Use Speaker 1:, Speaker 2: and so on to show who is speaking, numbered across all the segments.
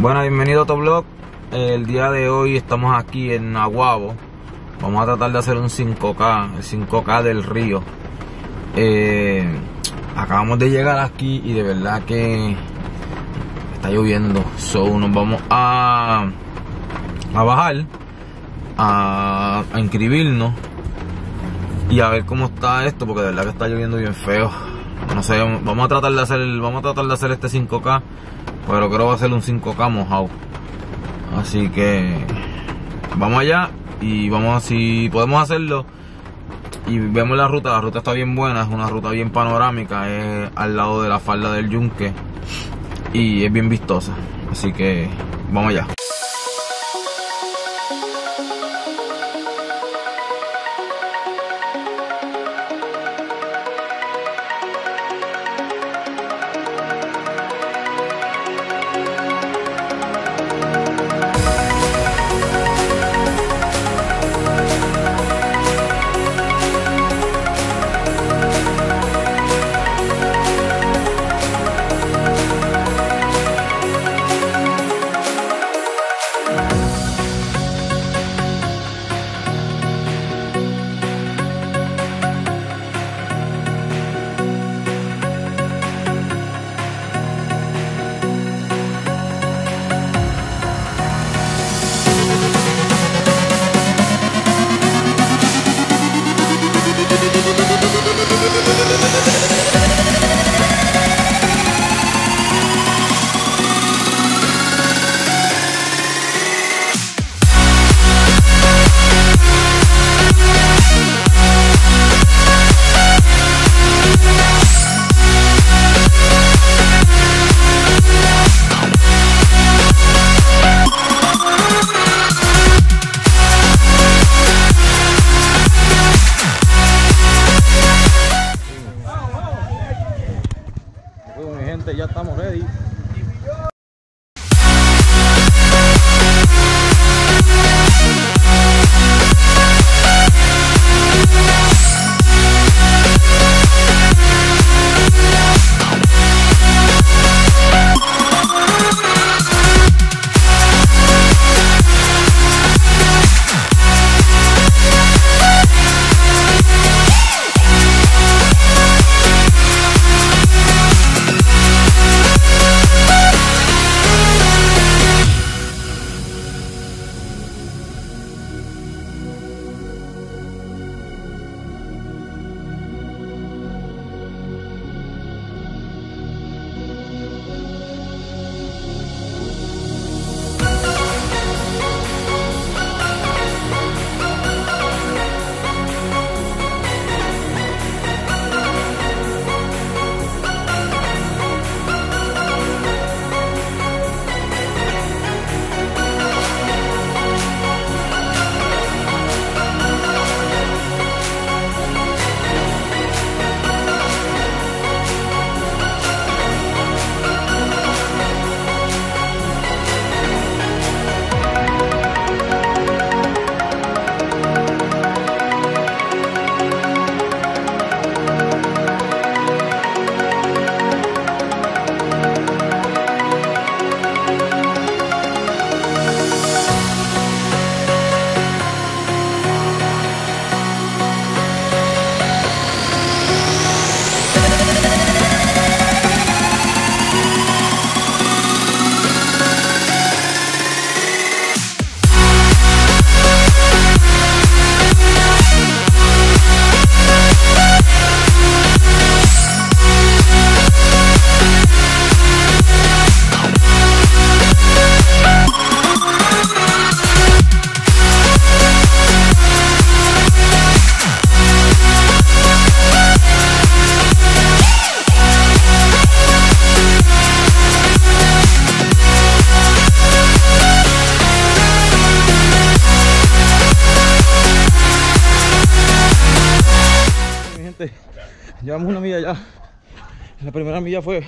Speaker 1: Bueno, bienvenido a Autoblog. El día de hoy estamos aquí en Aguabo. Vamos a tratar de hacer un 5K, el 5K del río. Eh, acabamos de llegar aquí y de verdad que está lloviendo. So nos vamos a, a bajar, a, a inscribirnos y a ver cómo está esto, porque de verdad que está lloviendo bien feo. No sé, vamos a tratar de hacer vamos a tratar de hacer este 5K, pero creo que va a ser un 5K mojado. Así que vamos allá y vamos a si podemos hacerlo y vemos la ruta, la ruta está bien buena, es una ruta bien panorámica, es al lado de la falda del yunque y es bien vistosa. Así que vamos allá. Ya estamos ready. Llevamos una milla ya. La primera milla fue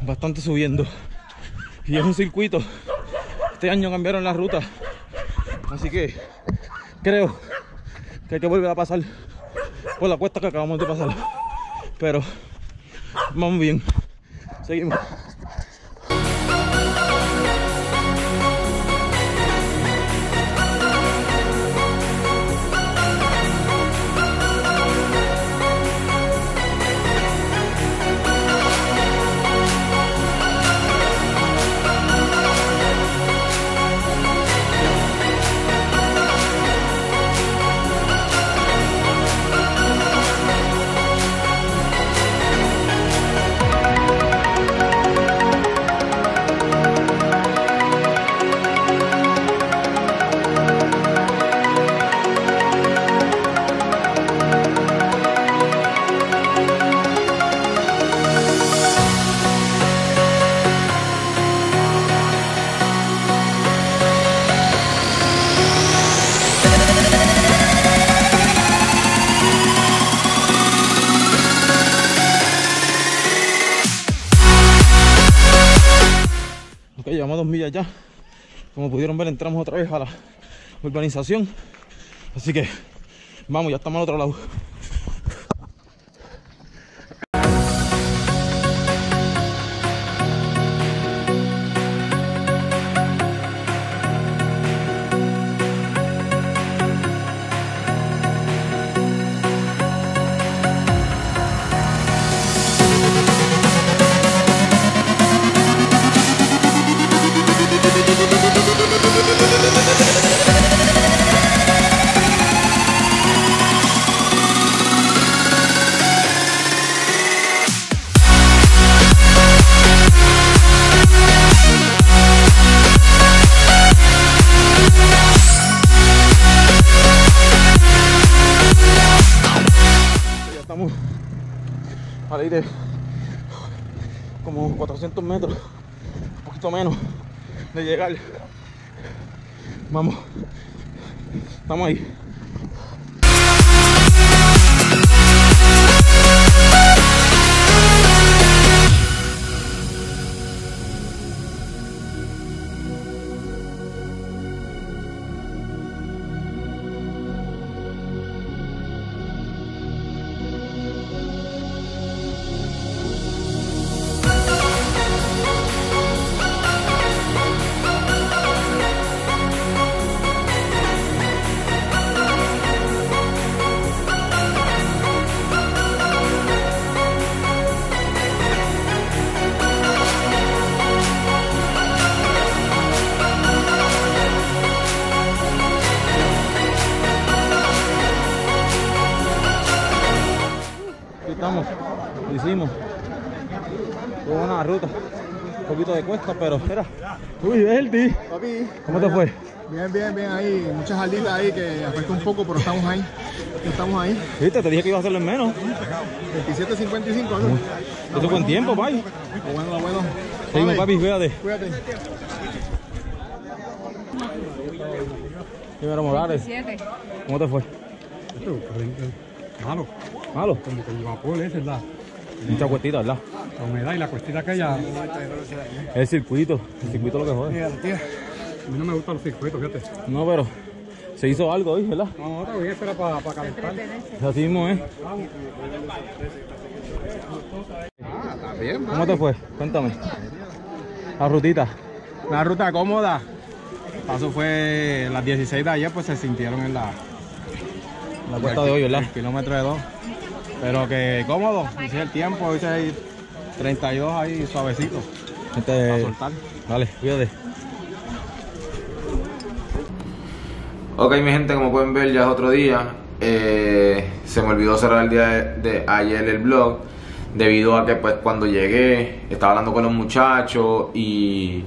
Speaker 1: bastante subiendo. Y es un circuito. Este año cambiaron la ruta. Así que creo que hay que volver a pasar por la cuesta que acabamos de pasar. Pero vamos bien. Seguimos. Ok, llevamos dos millas ya. Como pudieron ver, entramos otra vez a la urbanización. Así que vamos, ya estamos al otro lado. A la de como 400 metros, un poquito menos de llegar. Vamos, estamos ahí. Estamos, lo hicimos. Fue una ruta, un poquito de cuesta, pero era. Uy, Berti,
Speaker 2: Papi,
Speaker 1: ¿cómo te fue?
Speaker 2: bien, bien, bien ahí. Muchas alitas ahí que afecta un poco, pero estamos ahí. Estamos ahí.
Speaker 1: Viste, te dije que iba a hacerlo en menos.
Speaker 2: 27.55, ¿no?
Speaker 1: Eso fue en tiempo.
Speaker 2: Lo bueno, bueno.
Speaker 1: Seguimos, papi, cuídate.
Speaker 2: Cuídate.
Speaker 1: Primero Morales. ¿cómo te fue?
Speaker 3: Malo,
Speaker 1: Malo.
Speaker 3: como que el vapor ese es la,
Speaker 1: Mucha cuestita, ¿verdad?
Speaker 3: la humedad y la cuestita aquella. A
Speaker 1: El circuito, el circuito lo que jode.
Speaker 3: mí no me gustan los circuitos, fíjate.
Speaker 1: No, pero se hizo algo hoy, ¿verdad?
Speaker 3: No, otra vez era para calentar.
Speaker 1: Así mismo, ¿eh?
Speaker 2: Ah, está bien,
Speaker 1: ¿Cómo te fue? Cuéntame. La rutita.
Speaker 2: Una ruta cómoda. Paso fue las 16 de ayer, pues se sintieron en la.
Speaker 1: La cuesta de hoy, ¿verdad?
Speaker 2: el kilómetro de 2. Pero que cómodo. Hice el tiempo, hice ahí 32 ahí suavecito. Para
Speaker 1: Este,
Speaker 2: soltar.
Speaker 1: Vale, cuídate. Ok, mi gente, como pueden ver, ya es otro día. Eh, se me olvidó cerrar el día de, de ayer el blog. Debido a que, pues, cuando llegué, estaba hablando con los muchachos y,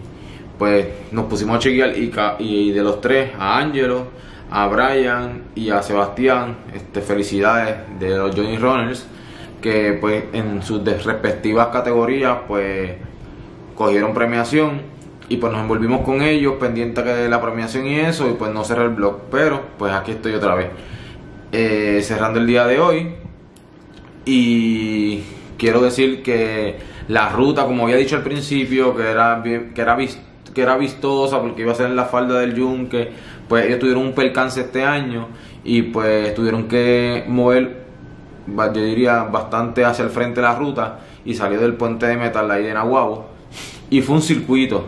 Speaker 1: pues, nos pusimos a chequear. Y, y de los tres, a Angelo, a Brian y a Sebastián, este, felicidades de los Johnny Runners. Que, pues, en sus respectivas categorías, pues, cogieron premiación y pues nos envolvimos con ellos pendiente que de la premiación y eso y pues no cerré el blog pero pues aquí estoy otra vez Eh, cerrando el día de hoy y quiero decir que la ruta como había dicho al principio que era que era vis- que era vistosa porque iba a ser en la falda del yunque pues ellos tuvieron un percance este año y pues tuvieron que mover yo diría bastante hacia el frente de la ruta y salió del puente de metal ahí de Nahuabo y fue un circuito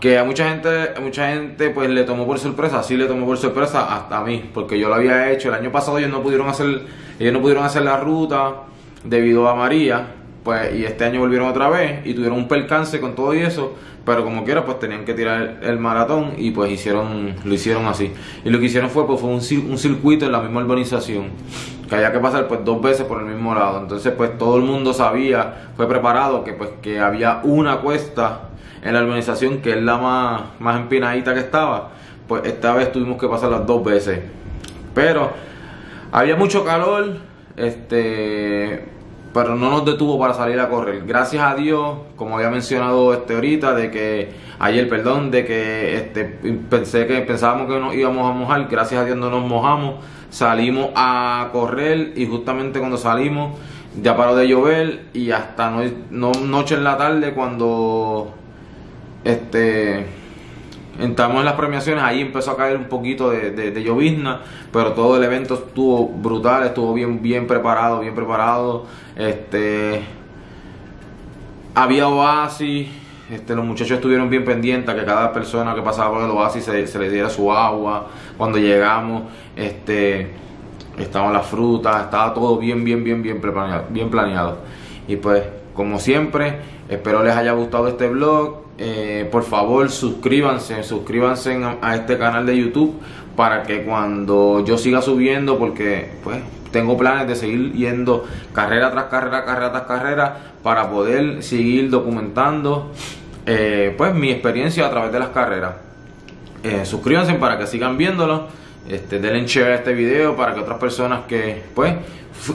Speaker 1: que a mucha gente a mucha gente pues le tomó por sorpresa sí le tomó por sorpresa hasta a mí porque yo lo había hecho. El año pasado ellos no pudieron hacer ellos no pudieron hacer la ruta debido a María pues y este año volvieron otra vez y tuvieron un percance con todo y eso pero como quiera pues tenían que tirar el, maratón y pues hicieron lo hicieron así. Y lo que hicieron fue pues fue un circuito en la misma urbanización que había que pasar pues dos veces por el mismo lado. Entonces pues todo el mundo sabía fue preparado que pues que había una cuesta en la urbanización que es la más, más empinadita que estaba pues esta vez tuvimos que pasar las dos veces. Pero había mucho calor este pero no nos detuvo para salir a correr. Gracias a Dios como había mencionado este ahorita de que ayer perdón de que este pensé que pensábamos que nos íbamos a mojar. Gracias a Dios no nos mojamos. Salimos a correr y justamente cuando salimos ya paró de llover y hasta no, no- noche en la tarde cuando este entramos en las premiaciones, ahí empezó a caer un poquito de, de, llovizna, pero todo el evento estuvo brutal, estuvo bien, bien preparado, bien preparado. Este había oasis, este, los muchachos estuvieron bien pendientes a que cada persona que pasaba por el oasis se, se le diera su agua. Cuando llegamos, este estaban las frutas, estaba todo bien, bien, bien, bien bien planeado. Y pues, como siempre, espero les haya gustado este vlog. Eh, por favor, suscríbanse, suscríbanse a, este canal de YouTube para que cuando yo siga subiendo, porque pues tengo planes de seguir yendo carrera tras carrera, carrera tras carrera, para poder seguir documentando eh, pues mi experiencia a través de las carreras. Eh, suscríbanse para que sigan viéndolo. Este, denle share a este video para que otras personas que pues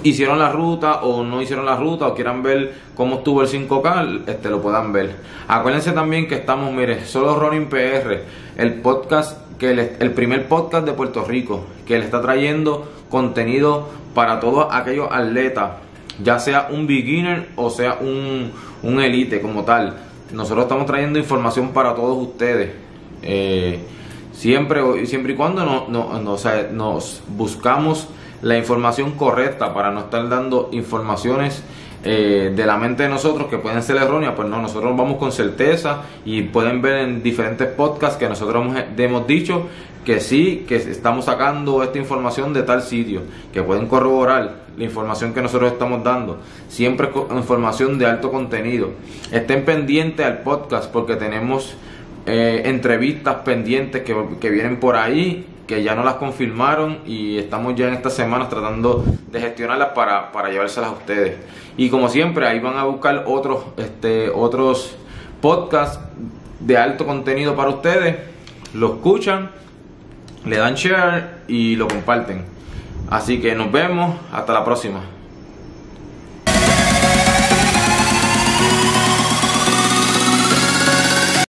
Speaker 1: hicieron la ruta o no hicieron la ruta o quieran ver cómo estuvo el 5K, este, lo puedan ver. Acuérdense también que estamos, mire, solo Running PR, el podcast, que le- el primer podcast de Puerto Rico, que le está trayendo contenido para todos aquellos atletas, ya sea un beginner o sea un, un elite como tal. Nosotros estamos trayendo información para todos ustedes. Eh, siempre, siempre y cuando no, no- no- o sea, nos buscamos la información correcta para no estar dando informaciones eh, de la mente de nosotros que pueden ser erróneas, pues no, nosotros vamos con certeza y pueden ver en diferentes podcasts que nosotros hemos, hemos dicho que sí, que estamos sacando esta información de tal sitio, que pueden corroborar la información que nosotros estamos dando. Siempre información de alto contenido. Estén pendientes al podcast porque tenemos eh, entrevistas pendientes que, que vienen por ahí, que ya no las confirmaron y estamos ya en estas semanas tratando de gestionarlas para, para llevárselas a ustedes. Y como siempre, ahí van a buscar otros, este, otros podcasts de alto contenido para ustedes, lo escuchan, le dan share y lo comparten. Así que nos vemos, hasta la próxima.